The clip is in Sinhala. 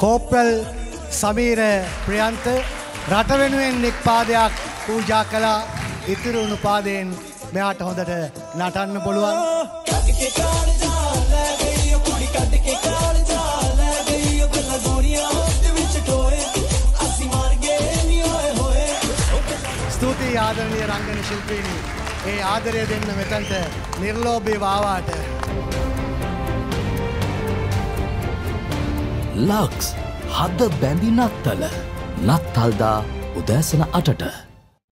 කෝප්පල් සමීර ප්‍රියන්ත රට වෙනුවෙන් එක් පාදයක් පූජා කලා ඉතිරුණු පාදයෙන් මෙයාට හොඳට නටන්න පුළුවන්. ස්තුතියි ආදරණය රංගන ශිල්පීනී ඒ ආදරය දෙන්න මෙතැන්ට නිර්ලෝභී වාවාට. ලක්ස් හද බැඳි නත්තල නත්තල්දා උදෑසන අටට